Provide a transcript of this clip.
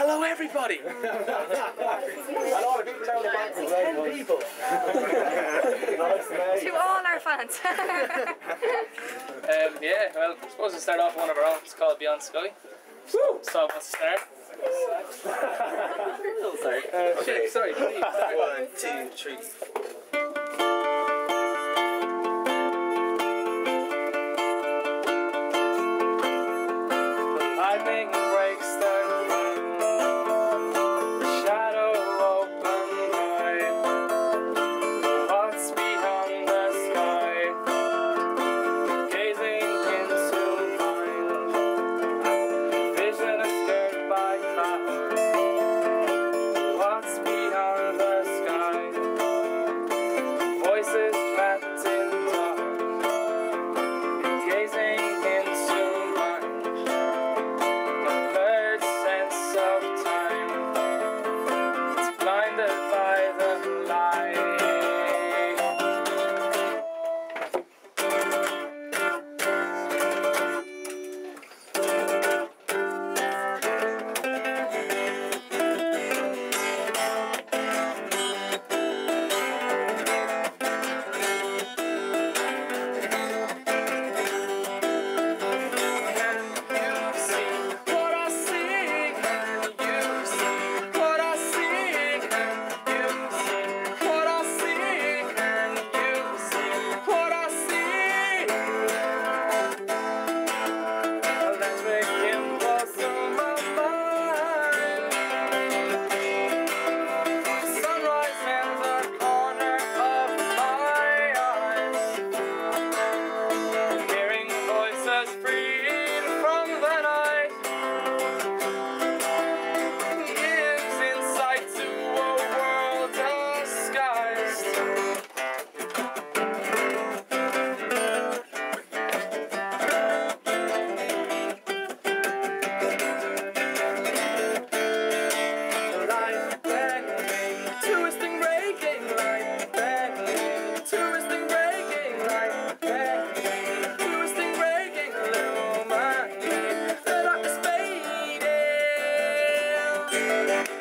Hello, everybody. I know a big town of back as. Ten people. To all our fans. Um, yeah, well, I suppose we'll start off with one of our own. It's called Beyond Sky. So, so wants to start? Sorry. Shit, sorry, please. One, two, three. Música